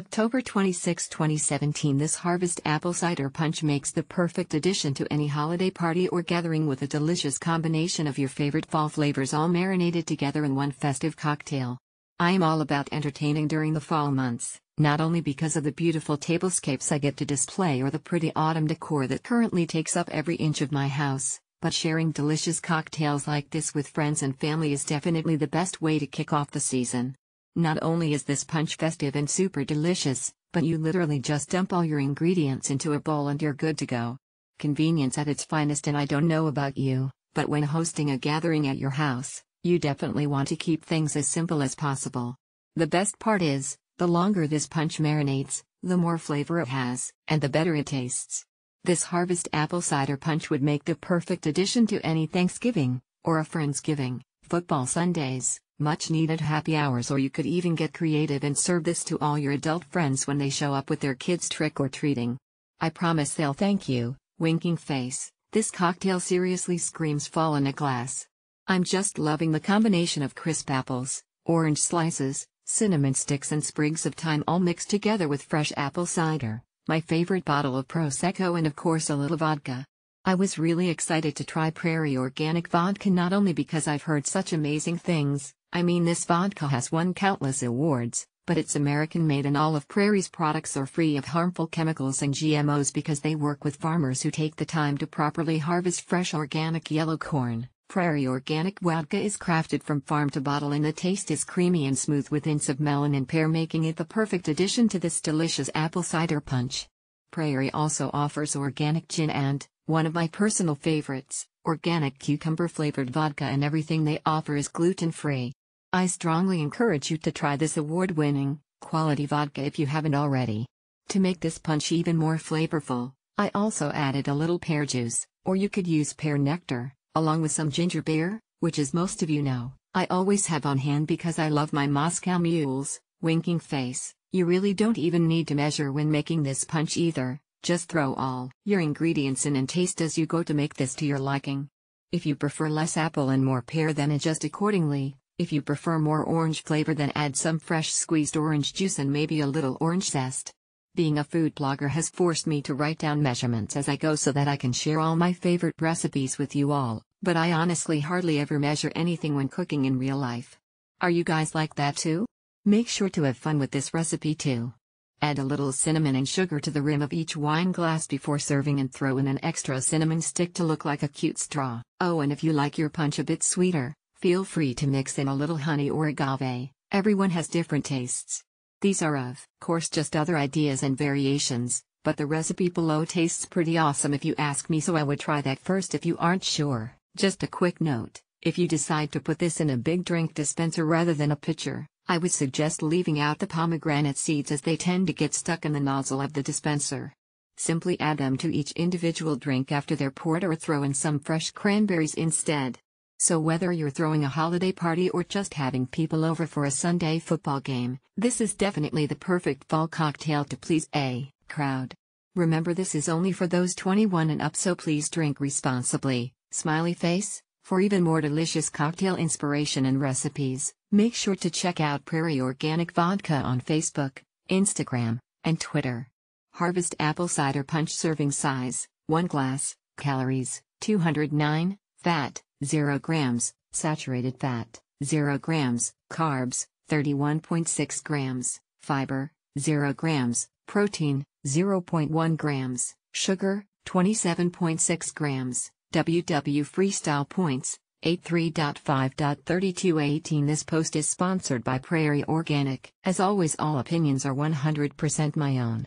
October 26, 2017 This Harvest Apple Cider Punch makes the perfect addition to any holiday party or gathering with a delicious combination of your favorite fall flavors all marinated together in one festive cocktail. I am all about entertaining during the fall months, not only because of the beautiful tablescapes I get to display or the pretty autumn decor that currently takes up every inch of my house, but sharing delicious cocktails like this with friends and family is definitely the best way to kick off the season. Not only is this punch festive and super delicious, but you literally just dump all your ingredients into a bowl and you're good to go. Convenience at its finest and I don't know about you, but when hosting a gathering at your house, you definitely want to keep things as simple as possible. The best part is, the longer this punch marinates, the more flavor it has, and the better it tastes. This harvest apple cider punch would make the perfect addition to any Thanksgiving, or a Friendsgiving, football Sundays, much needed happy hours or you could even get creative and serve this to all your adult friends when they show up with their kids trick or treating. I promise they'll thank you, winking face. This cocktail seriously screams fall in a glass. I'm just loving the combination of crisp apples, orange slices, cinnamon sticks and sprigs of thyme all mixed together with fresh apple cider, my favorite bottle of Prosecco and of course a little vodka. I was really excited to try Prairie Organic Vodka not only because I've heard such amazing things, I mean this vodka has won countless awards, but it's American made and all of Prairie's products are free of harmful chemicals and GMOs because they work with farmers who take the time to properly harvest fresh organic yellow corn. Prairie Organic Vodka is crafted from farm to bottle and the taste is creamy and smooth with hints of melon and pear making it the perfect addition to this delicious apple cider punch. Prairie also offers organic gin and, one of my personal favorites, organic cucumber flavored vodka and everything they offer is gluten free. I strongly encourage you to try this award winning, quality vodka if you haven't already. To make this punch even more flavorful, I also added a little pear juice, or you could use pear nectar, along with some ginger beer, which as most of you know, I always have on hand because I love my Moscow mules. Winking face, you really don't even need to measure when making this punch either, just throw all your ingredients in and taste as you go to make this to your liking. If you prefer less apple and more pear then adjust accordingly, if you prefer more orange flavor then add some fresh squeezed orange juice and maybe a little orange zest. Being a food blogger has forced me to write down measurements as I go so that I can share all my favorite recipes with you all, but I honestly hardly ever measure anything when cooking in real life. Are you guys like that too? Make sure to have fun with this recipe too. Add a little cinnamon and sugar to the rim of each wine glass before serving and throw in an extra cinnamon stick to look like a cute straw. Oh and if you like your punch a bit sweeter, Feel free to mix in a little honey or agave, everyone has different tastes. These are of course just other ideas and variations, but the recipe below tastes pretty awesome if you ask me so I would try that first if you aren't sure. Just a quick note, if you decide to put this in a big drink dispenser rather than a pitcher, I would suggest leaving out the pomegranate seeds as they tend to get stuck in the nozzle of the dispenser. Simply add them to each individual drink after they're poured or throw in some fresh cranberries instead. So whether you're throwing a holiday party or just having people over for a Sunday football game, this is definitely the perfect fall cocktail to please a crowd. Remember this is only for those 21 and up so please drink responsibly. Smiley face. For even more delicious cocktail inspiration and recipes, make sure to check out Prairie Organic Vodka on Facebook, Instagram, and Twitter. Harvest Apple Cider Punch Serving Size 1 glass, Calories 209, Fat 0 grams, saturated fat, 0 grams, carbs, 31.6 grams, fiber, 0 grams, protein, 0.1 grams, sugar, 27.6 grams, WW Freestyle Points, 83.5.3218 This post is sponsored by Prairie Organic. As always all opinions are 100% my own.